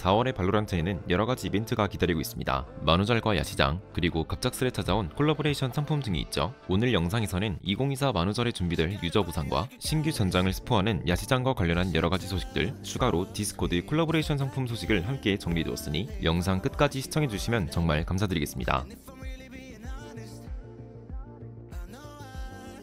4월의 발로란트에는 여러가지 이벤트가 기다리고 있습니다. 만우절과 야시장, 그리고 갑작스레 찾아온 콜라보레이션 상품 등이 있죠. 오늘 영상에서는 2024 만우절에 준비될 유저 보상과 신규 전장을 스포하는 야시장과 관련한 여러가지 소식들, 추가로 디스코드 콜라보레이션 상품 소식을 함께 정리해두었으니 영상 끝까지 시청해주시면 정말 감사드리겠습니다.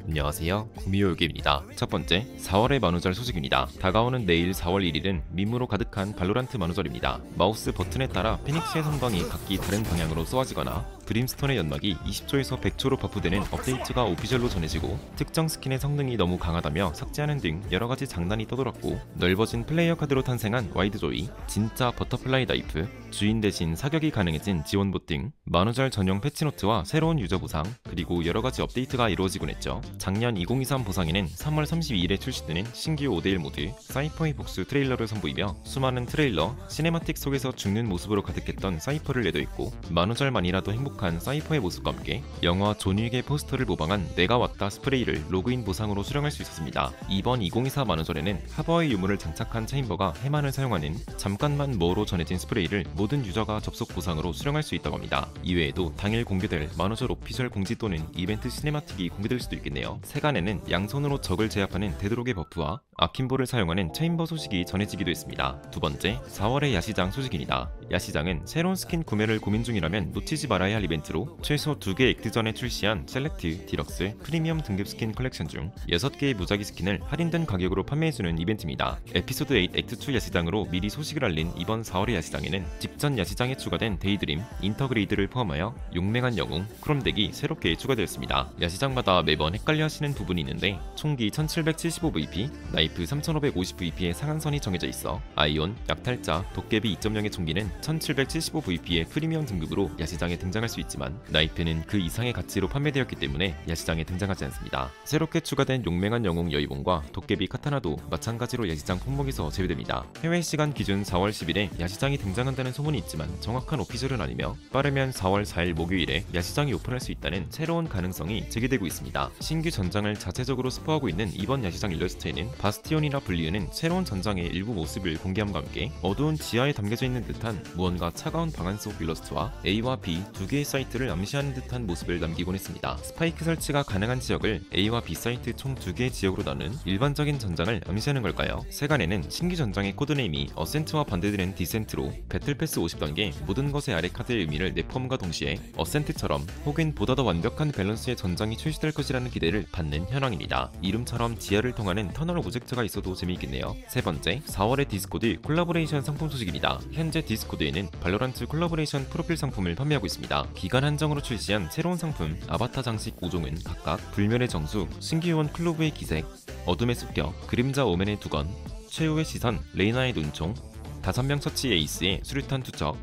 안녕하세요. 구미호요괴입니다. 첫 번째, 4월의 만우절 소식입니다. 다가오는 내일 4월 1일은 밈으로 가득한 발로란트 만우절입니다. 마우스 버튼에 따라 피닉스의 섬광이 각기 다른 방향으로 쏘아지거나 브림스톤의 연막이 20초에서 100초로 버프되는 업데이트가 official로 전해지고 특정 스킨의 성능이 너무 강하다며 삭제하는 등 여러가지 장난이 떠돌았고 넓어진 플레이어 카드로 탄생한 와이드조이, 진짜 버터플라이 나이프, 주인 대신 사격이 가능해진 지원봇 등 만우절 전용 패치노트와 새로운 유저 보상, 그리고 여러가지 업데이트가 이루어지곤 했죠. 작년 2023 보상에는 3월 32일에 출시되는 신규 5대1 모드 사이퍼의 복수 트레일러를 선보이며 수많은 트레일러, 시네마틱 속에서 죽는 모습으로 가득했던 사이퍼를 애도했고 만우절만이라도 행복한 사이퍼의 모습과 함께 영화 존윅의 포스터를 모방한 내가 왔다 스프레이를 로그인 보상으로 수령할 수 있었습니다. 이번 2024 만우절에는 하버의 유물을 장착한 체인버가 해만을 사용하는 잠깐만 뭐로 전해진 스프레이를 모든 유저가 접속 보상으로 수령할 수 있다고 합니다. 이외에도 당일 공개될 만우절 official 공지 또는 이벤트 시네마틱이 공개될 수도 있겠네요. 세간에는 양손으로 적을 제압하는 데드록의 버프와 akimbo를 사용하는 체인버 소식이 전해지기도 했습니다. 두 번째, 4월의 야시장 소식입니다. 야시장은 새로운 스킨 구매를 고민 중이라면 놓치지 말아야 할 이벤트로 최소 2개 act 전에 출시한 셀렉트, 디럭스, 프리미엄 등급 스킨 컬렉션 중 6개의 무작위 스킨을 할인된 가격으로 판매해주는 이벤트입니다. 에피소드 8 act 2 야시장으로 미리 소식을 알린 이번 4월의 야시장에는 직전 야시장에 추가된 데이드림, 인터그레이드를 포함하여 용맹한 영웅, 크롬덱이 새롭게 추가되었습니다. 야시장마다 매번 헷갈 려 하시는 부분이 있는데 총기 1775VP, 나이프 3550VP의 상한선이 정해져 있어 아이온, 약탈자, 도깨비 2.0의 총기는 1775VP의 프리미엄 등급으로 야시장에 등장할 수 있지만 나이프는 그 이상의 가치로 판매되었기 때문에 야시장에 등장하지 않습니다. 새롭게 추가된 용맹한 영웅 여의봉과 도깨비 카타나도 마찬가지로 야시장 품목에서 제외됩니다. 해외 시간 기준 4월 10일에 야시장이 등장한다는 소문이 있지만 정확한 official은 아니며 빠르면 4월 4일 목요일에 야시장이 오픈할 수 있다는 새로운 가능성이 제기되고 있습니다. 신규 전장을 자체적으로 스포하고 있는 이번 야시장 일러스트에는 바스티온이라 불리우는 새로운 전장의 일부 모습을 공개함과 함께 어두운 지하에 담겨져 있는 듯한 무언가 차가운 방안 속 일러스트와 A와 B 두 개의 사이트를 암시하는 듯한 모습을 남기곤 했습니다. 스파이크 설치가 가능한 지역을 A와 B 사이트 총 두 개의 지역으로 나눈 일반적인 전장을 암시하는 걸까요? 세간에는 신규 전장의 코드네임이 어센트와 반대되는 디센트로 배틀패스 50단계 모든 것의 아래 카드의 의미를 내포함과 동시에 어센트처럼 혹은 보다 더 완벽한 밸런스의 전장이 출시될 것이라는 기대를 받는 현황입니다. 이름처럼 지하를 통하는 터널 object가 있어도 재미있겠네요. 세 번째, 4월의 디스코드 콜라보레이션 상품 소식입니다. 현재 디스코드에는 발로란트 콜라보레이션 프로필 상품을 판매하고 있습니다. 기간 한정으로 출시한 새로운 상품 아바타 장식 5종은 각각 불멸의 정수, 신기원 클로브의 기색, 어둠의 습격, 그림자 오멘의 두건, 최후의 시선, 레이나의 눈총, 5명 처치 에이스의 수류탄 투척,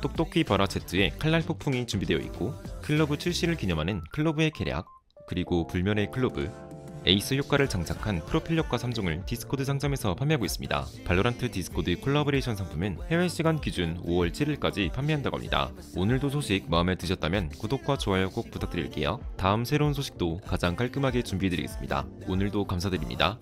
똑똑히 봐라 제트의 칼날 폭풍이 준비되어 있고 클로브 출시를 기념하는 클로브의 계략, 그리고 불멸의 클로브, 에이스 효과를 장착한 프로필 효과 3종을 디스코드 상점에서 판매하고 있습니다. 발로란트 디스코드 콜라보레이션 상품은 해외 시간 기준 5월 7일까지 판매한다고 합니다. 오늘도 소식 마음에 드셨다면 구독과 좋아요 꼭 부탁드릴게요. 다음 새로운 소식도 가장 깔끔하게 준비해드리겠습니다. 오늘도 감사드립니다.